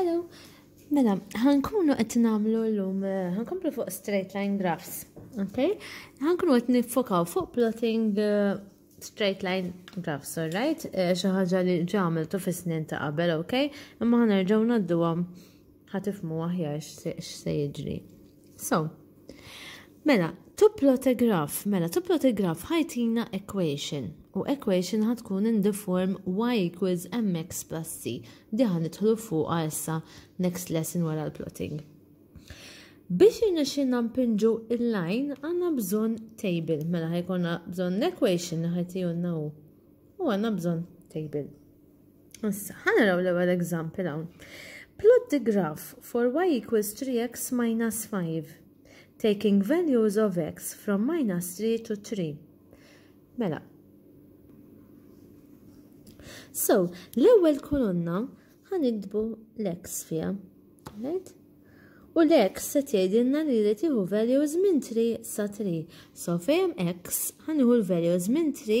Hello. Mela, ħankunu qed nagħmlu llum, eh, ħankomplu fuq straight line graphs, ok? Ħankunu qed nifokaw fuq plotting eh, straight line graphs, alright? Eh, xi ħaġa li ġamiltu fis-snin ta' qabel, ok? Imma ħanerġgħu ngħadduhom Ħa tifmu aħjar x'se jiġri. So, mela, to plot a graph, mela, to plot a graph ħajtina equation, u equation ħatkun in the form y equals mx plus c. Diħa nidħlu fuqa issa next lesson wara l-plotting. Biex irnexxinna mpinġu il-line għandna bżonn table, mela ħajkonna bżonn l-equation li ħajtijunna u. U għandna bżonn table. Issa, ħanaraw l-ewwel example hawn. Plot the graph for y equals 3x minus 5, taking values of x from minus 3 to 3. Mela. So, l-ewwel kolonna ħanidbu l-x fija. Right? U l-x se tgħidilna li li tieħu values minn 3 sa 3. So fejn x ħaniħu l-values minn 3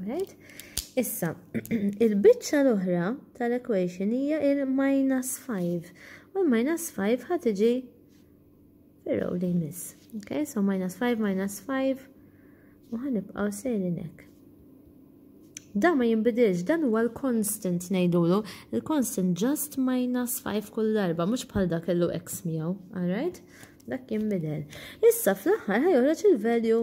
Right? Issa, il-biċċa l-oħra tal-equation hija il-minus 5. U l-minus 5 ħad iġi fir-row li jmiss. Okay, so minus 5, minus 5, u ħanibqaw sejrin hekk. Da ma jinbidilx, dan huwa l-constant ngħidulu, il-constant just minus 5 kull darba, mhux bħal dak kellu x miegħu, alright? Dak jinbidel. Issa fl-aħħar ħajħroġ il-value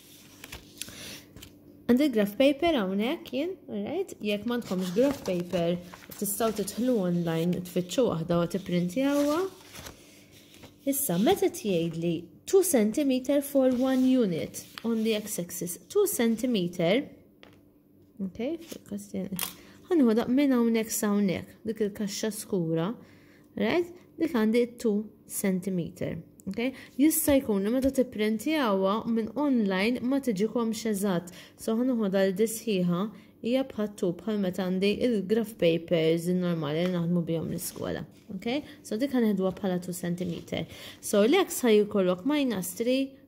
Għandi graph paper hawnhekk jien, alright, jekk m'għandkomx graph paper tistgħu titħlu online tfittxu waħda u tipprintjawha. Issa meta tgħidli 2 cm for 1 unit on the x-axis, 2 cm Ok, fil-kastin. Għanħu daq minn hawnhekk sa hawnhekk, dik il-kaxxa skura, right? Dik għandi 2 cm. Ok, jista' jkun meta tipprenti għawa minn online ma tiġikomx eżatt. So ħanħu dal-disħiħa hija bħattu bħal meta għandi il-graph papers normali li naħdmu bihom l-iskola. Ok, so dik ħanħedwa bħala 2 cm. So l-x ħaj jkollok minus 3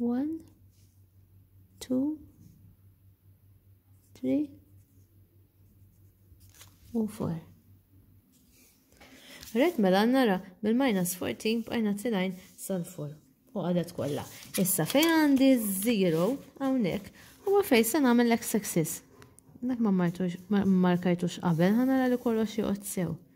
One, two, three, u four. Rek mela nara mill-minus 14 bqajna tilajn sal-4 u għadet kollha. Issa fejn għandi 0 hawnhekk huwa fejn se nagħmel l-x axis. Dak ma markajtux qabel ħanara li kollox joqgħod sew.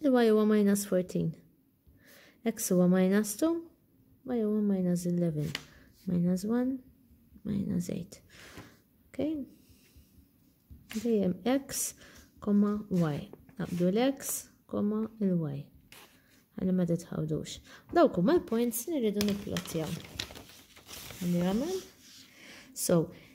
Il-y huwa minus 14. X huwa minus 2, y huwa minus 11. Minus 1, minus 8. Okay? Dejjem x, komma y. Naqbdu l-x, komma il-y. Għalli ma titħawdux. Dawk huma l-points li rridu nipplottjaw. Għamil So,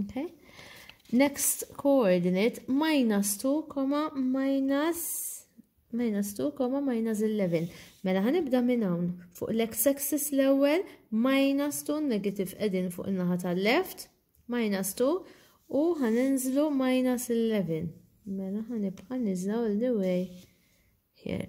Okay. Next coordinate minus 2, comma minus minus 2, comma minus 11. Mela ħanibda minn hawn fuq l-x axis l-ewwel minus 2 negative qegħdin fuq in-naħa tal-left minus 2 u ħaninżlu minus 11. Mela ħanibqa' niżla all the way here.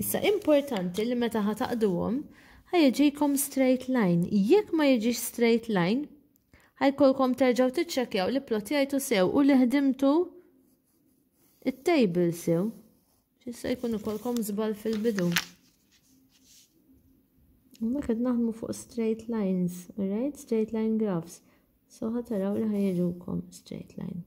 Issa importanti li meta ħataqduhom ħajġikom straight line. Jekk ma jiġix straight line, ħajkolkom terġgħu tiċċekkjaw li plotjajtu sew u li ħdimtu it-table sew. Issa jkun ikolkom żball fil-bidu. Ma qed naħdmu fuq straight lines, right? Straight line graphs. So ħataraw li ħajġukom straight lines.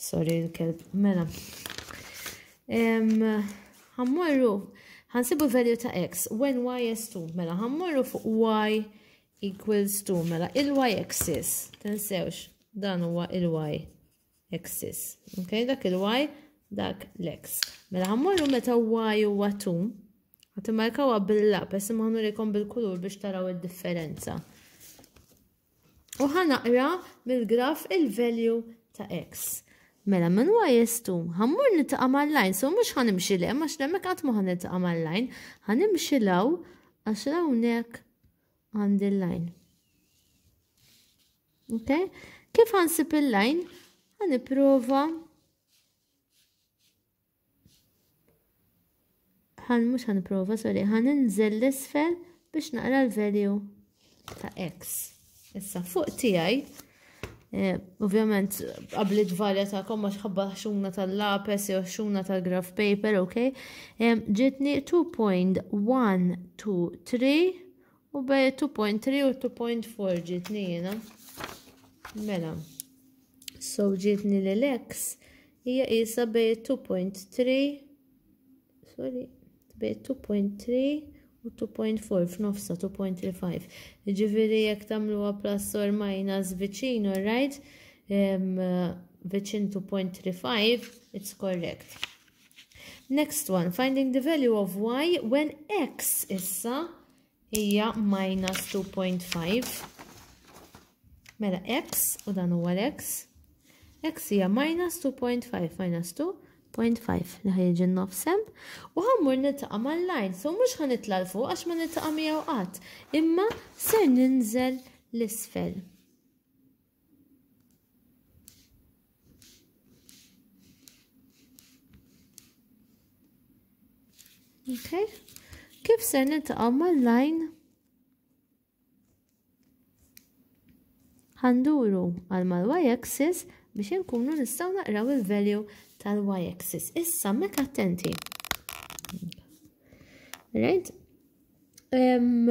Sorry, l-kelb. Mela. Ħammorru, ħansibu value ta' x, when y is 2. Mela, ħammorru fuq y equals 2. Mela, il-y axis, tensewx, dan huwa il-y axis. Ok, dak il-y, dak l-x. Mela, ħammorru meta y huwa 2. Għatimarkawa bil-lab, esim ħanurikom bil-kulur biex taraw id-differenza. U ħanaqra mill-graf il-value ta' x. Mela minn YS2 ħammur nitaqa' mal-line, so mhux ħanimxi lem għax lemmek qatt ma ħaniltaqa' mal-line, ħanimxi law għax hawnhekk għandi l-line. Okay? Kif ħansib il-line? Ħaniprova Ħan mhux ħan prova, sorry, ħan inżel l-isfel biex naqra l-value ta' x. Issa fuq tiegħi eh, Ovvjament, qabli tvarja ta' komma xħabba xuna tal-lapes jew xuna tal-graph paper, ok? Eh, ġitni 2.123 u bej 2.3 u 2.4 ġitni jena. Mela, Sowġietni li l-X hija qisha bejn it-2.3 sorry bejn 2.3 u 2.4 f'nofsa 2.35. Ġifieri jekk tagħmluha plus or minus viċin or right viċin 2.35 it's correct. Next one, finding the value of y when x issa hija minus 2.5. Mela x u dan huwa l-x. x hija minus 2.5 minus 2.5 li ħajġi nofsem u ħammur niltaqa' mal-line so mhux ħanitla' l fuq għax ma niltaqa' miegħu qatt imma ser ninżel l-isfel. Okay. Kif ser niltaqa' mal-lajn? Ħanduru għal mal-y-axis biex inkunu nistgħu naqraw il-value tal-y-axis. Issa mek attenti. Right? Um,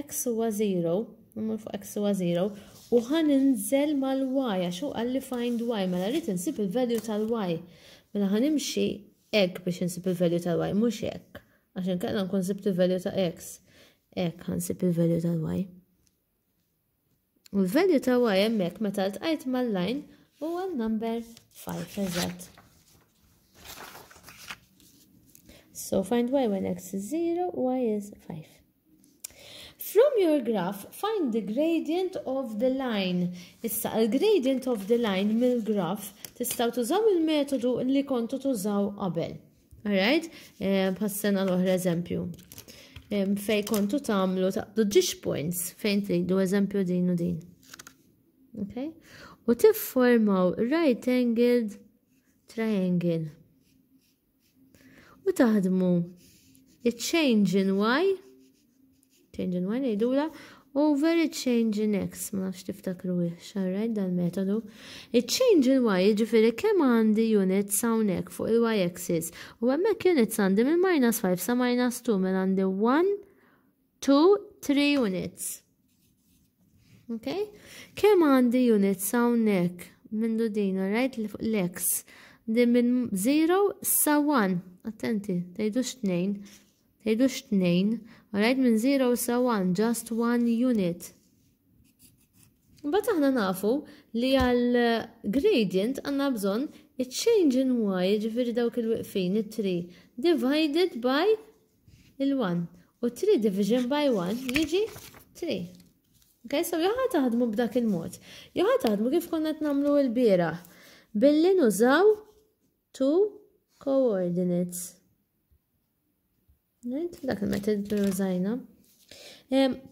X huwa 0, numru fuq x huwa 0, u ħa ninżel mal-y għax hu qalli find y, mela rrid insib il-value tal-y. Mela ħa nimxi hekk biex insib il-value tal-y, mhux hekk, għax inkella nkun sibt il-value ta' x. Hekk ħa nsib il-value tal-y. U l-verità huwa hemmhekk meta ltqajt mal-lajn huwa number 5 eżatt. So find y when x is 0, y is 5. From your graph, find the gradient of the line. Issa, il-gradient of the line mill-graph tistaw tużaw il-metodu li kontu tużaw qabel. Alright, eh, bħas-sena l-oħra eżempju. Fej kontu tamlu taqdu ġiġ points fejn tridu eżempju din u din. Okay? U tifformaw right angled triangle. U taħdmu it-change in y Change in y ngħidula u very change in x ma nafx tiftakru xarrajt dal-metodu. Iċ-change in y jiġifieri kemm għandi units hawnhekk fuq il-y axis u hemmhekk units għandi minn minus 5 sa minus 2 minn għandi 1, 2, 3 units. Okay? Kemm għandi units hawnhekk minn din rajt li fuq l-x din minn 0 sa 1. Attenti, tgħidux 2. Tgħidux tnejn, alright minn zero sa one, just one unit. Imbagħad aħna nafu li għal gradient għandna bżonn iċ-change in y, jiġifieri dawk il-wiqfin, it-3, divided by il-1. U 3 division by 1 jiġi 3. Ok, so joħa taħdmu b'dak il-mod. Joħa taħdmu kif konna t-namlu il bira Billi nużaw two coordinates. Dak il-metod li użajna.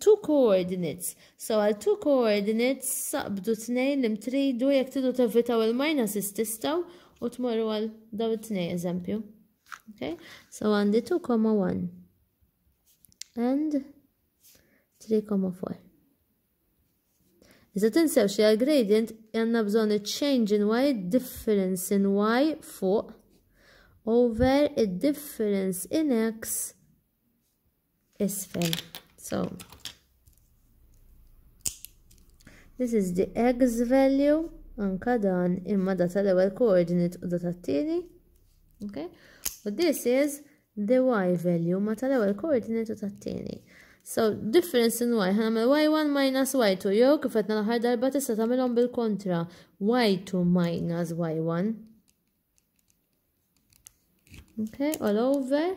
Two coordinates. So għal two coordinates saqbdu tnejn li mtridu jekk tidu tevitaw il-minuses tistaw u tmorru għal daw it-tnejn eżempju. Okay? So għandi 2,1 and 3,4. Iżda tinsewx li għall-gradient għandna bżonn iċ-change in y difference in y fuq over id-difference in x isfel. So, this is the x value, anka dan imma data l-ewwel coordinate u data t-tieni. Okay? But this is the y value ma tal-ewwel koordinat u tat-tieni. So, difference in y, ħanamel y1 minus y2, jew kif qed l-aħħar darba tista' tagħmilhom bil-kontra, y2 minus y1. Okay, all over.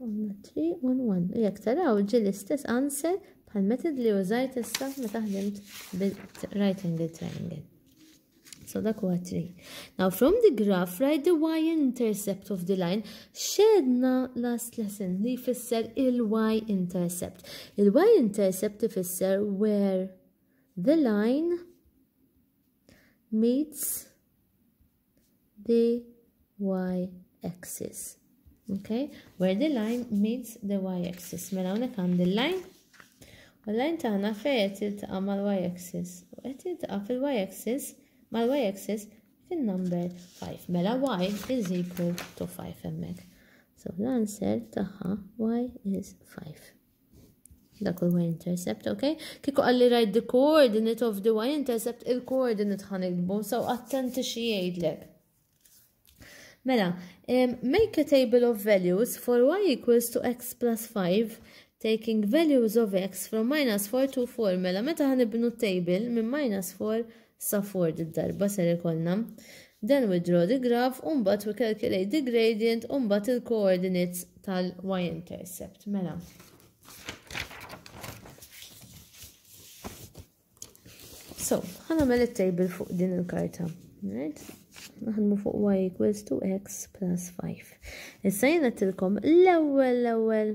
Għanna 3 on 1. U jek taraw ġi l-istess answer bħal method li użajt issa meta ħdimt bil-right angle triangle. So dak huwa 3. Now from the graph write the y intercept of the line. Xedna last lesson li fisser il-y intercept. Il-y intercept ifisser where the line meets the y-axis. Okay? Where the line meets the y-axis. Mela hawnhekk għandi l-line. U l-line tagħna fejn qed jiltaqa' mal-y-axis. U qed jiltaqa' fil-y-axis mal-y-axis fin-number 5. Mela y is equal to 5 hemmhekk. So l-answer tagħha y is 5. Dak il-y intercept, ok? Kiku għalli rajt the coordinate of the y intercept, il-coordinate ħan ikbu, so attenti xie jgħidlek. Mela, um, make a table of values for y equals to x plus 5 taking values of x from minus 4 to 4. Mela, meta ħanibnu table minn minus 4 Sa for di darba ser ikollna, then withdraw di graph u mbagħad we calculate di gradient u mbagħad il-coordinates tal-y-intercept. Mela. So, ħanamel it-table fuq din il-karta. Right? Naħdmu fuq y equals to x plus 5. Issa jena tilkom l-ewel l-ewel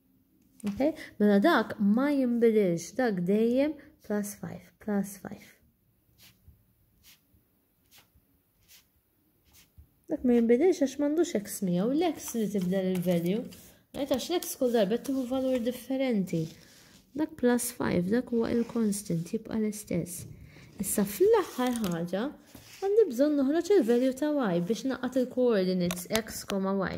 Okay? Mela dak ma jimbidilx, dak dejjem plus 5, plus 5. Dak ma jimbidilx għax m'għandux x miegħu, l-x li tibdel il-value. Għajt għax l-x kull darba tiħu valur differenti. Dak plus 5, dak huwa il-constant, jibqa l-istess. Issa fl-aħħar ħaġa, għandi bżonn noħroġ il-value ta' y biex naqat il-coordinates x, y.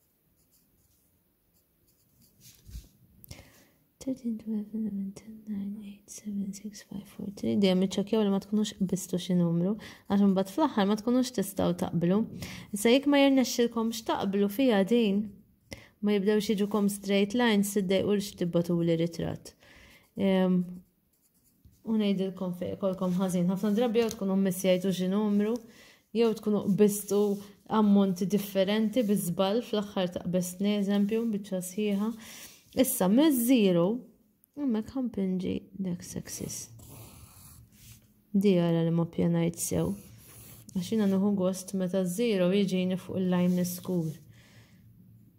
Dejjem iċċekjaw li ma tkunux bistu xi numru, għax imbagħad fl-aħħar ma tkunux tistgħu taqblu. Issa jekk ma jirnexxilkom x'taqblu fiha din, ma jibdew jiġukom straight lines tiddejqulx tibbatuli ritratt. Ehm, U ngħidilkom fejn ikolkom ħażin, ħafna drabi jew tkunu missejtu xi numru, jew tkunu qbistu ammonti differenti bi żball fl-aħħar ta' qbestni eżempju biċċa sħiħa. Issa miż-żiru hemmhekk ħampinġi dak sexis. Di għara li ma pjanajt sew. Għaxina nuhu gost meta żiru jiġini fuq il-lajn niskur.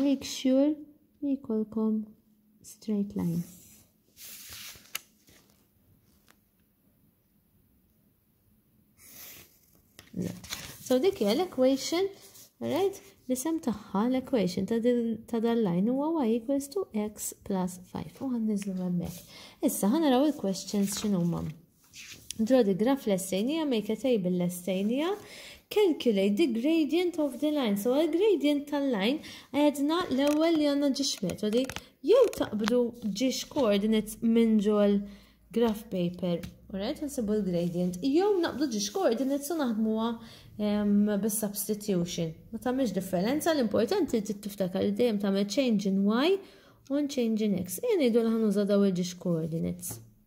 Make sure li jkollkom straight line. So dik hija l-equation, right? L-isem tagħha l-equation ta' dal-line huwa y equals to x plus 5 u ħan niżlu hemmhekk. Issa ħanaraw il-questions x'inhuma. Draw the graph lestejnija, make a table lestejnija, calculate the gradient of the line. So għal gradient tal-line għedna l-ewwel li għandna ġiex metodi jew taqbdu ġiex coordinates minn ġol graph paper. Alright, nsibu l-gradient. Jew naqbdu ġiex coordinates u naħdmuha bis-substitution. Ma tagħmilx differenza, l-importanti li tiftakar li dejjem tagħmel change in y u change in x. Ejja ngħidu li ħanuża daw il-ġiex coordinates.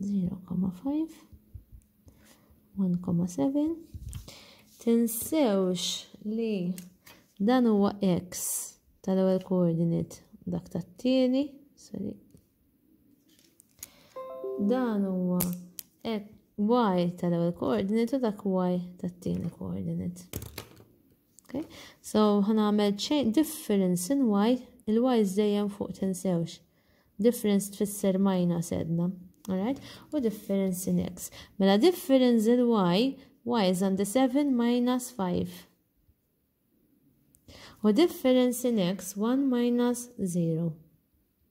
0,5 1,7 tinsewx li dan huwa x tal-ewwel koordinat dak tat-tieni sorry dan huwa y tal-ewwel koordinat u dak y tat-tieni koordinat. Okay? So, ħanamel chain difference in y, il-y zdejjem fuq tinsewx. Difference tfisser minus edna. Alright? U difference in x. Mela difference in y, y is on the 7 minus 5. U difference in x, 1 minus 0.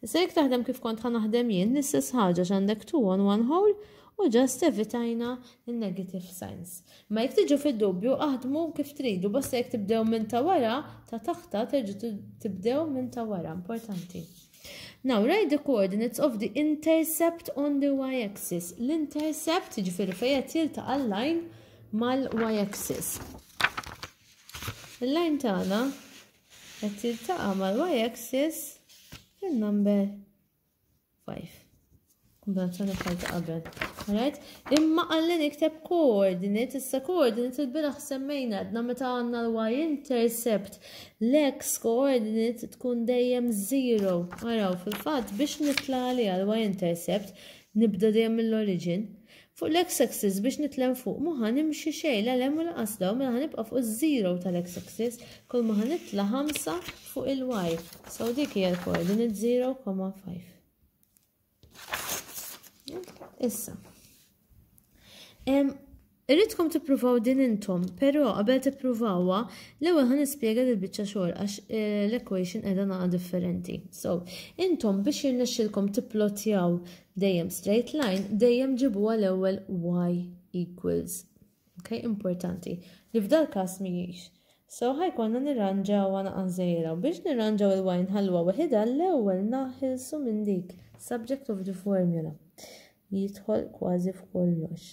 Issa jekk taħdem kif kont ħa naħdem jien, l-istess ħaġa x'għandek two on one hole u ġast evitajna il-negative signs. Ma jekk tiġu fid-dubju aħdmu kif tridu, basta jekk tibdew minn ta' wara, ta' taħta terġu tibdew minn ta' wara, importanti. Now, write the coordinates of the intercept on the y-axis. L-intercept, ġifiri fejet jilta għal-line mal-y-axis. Il-line tagħna qed jiltaqa' mal-y axis fin-number 5. Kombinazzjoni bħal ta' qabel. Alright? Imma għalli nikteb koordinit, issa koordinit il-biraħ semmejna għadna meta għandna l-y intercept. L-x koordinit tkun dejjem 0. Araw, fil-fatt biex nitla' għalija l-y intercept nibda dejjem mill-origin. Fuq l-x-axis biex nitlem fuq mhu ħa nimxi xejn la 'l hemm u lanqas 'l hawn mela ħa nibqa' fuq iż-żero tal-x-axis kulma ħa nitla' 5 fuq il-y. So dik hija l-coordinate 0, 5. Issa. Irridkom tippruvaw din intom, però qabel tippruvawha, l-ewwel ħan nispjega lil biċċa xogħol għax eh, l-equation qiegħda naqa' differenti. So, intom biex jirnexxilkom tipplotjaw Dejjem straight line, dejjem ġibuha l-ewwel y equals. Okay, importanti. Li f'dal każ mhijiex. So ħajkonna nirranġawha naqa' żgħira u biex nirranġaw il-y nħalluha weħidha l-ewwel naħilsu minn dik subject of the formula. Jidħol kważi f'kollox.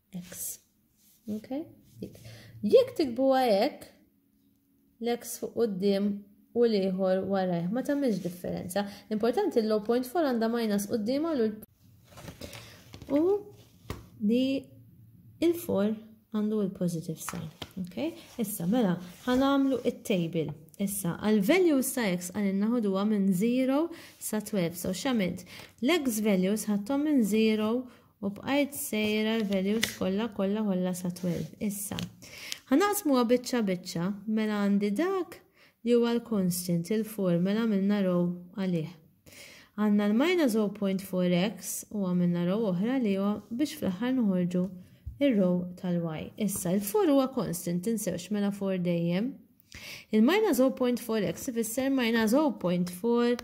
X. Ok? Jekk tikbu hekk, l-X fuq qudiem u l-ieħor warajh, ma tagħmilx differenza. L-importanti l-low point for għandha minus qudiem għal u li il-for għandu il-positive sign. Okay? Issa, mela, ħanamlu it-table. Issa, għal-values ta' x għalin naħduwa minn 0 sa 12. So, xamint, l-x values ħattom minn 0 U bqajt sejra l-values kollha kollha kollha sa 12. Issa, ħanaqsmuha biċċa biċċa, mela għandi dak li huwa l-constant, il-4, mela għamilna row għalih. Għandna l-minus 0.4x u għamilna row oħra li huwa biex fl-aħħar noħorġu ir-row tal-y. Issa, il-4 huwa constant, tinsewx mela 4 dejjem. Il-minus 0.4x ifisser minus 0.4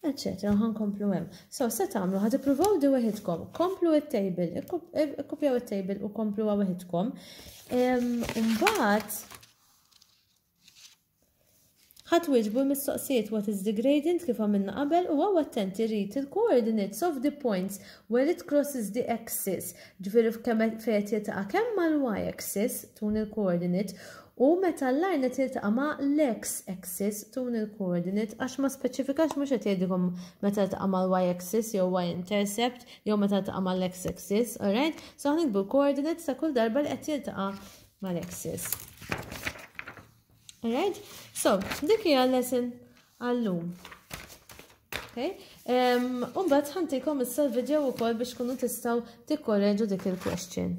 eċċetera, ħan komplu hemm. So, se tagħmlu ħad ippruvaw di weħidkom, komplu it-table, ikkupjaw it-table u komplu weħidkom. Imbagħad ħadd wieġbu mistoqsijiet what is the gradient kif għamilna qabel u għaw attenti rrit il-coordinates of the points where it crosses the axis, ġifieri kemm fejn jitaqa' kemm mal-y axis tun il-coordinate U meta l-line tiltaqa' ma' l-x-axis tun il-coordinate għax ma speċifikax mhux qed jgħidilkom meta ltaqa' mal-y-axis jew y-intercept jew meta ltaqa' ma' l-x-axis, alright? So ħanikbu l-coordinates ta' kull darba li qed jiltaqa' ma' l-axis. Alright? So, dik hija lesson għallum. Okay? Um, Umbat ħantikom issa l-video u kol biex kunu tistaw tikkoreġu dik il-question.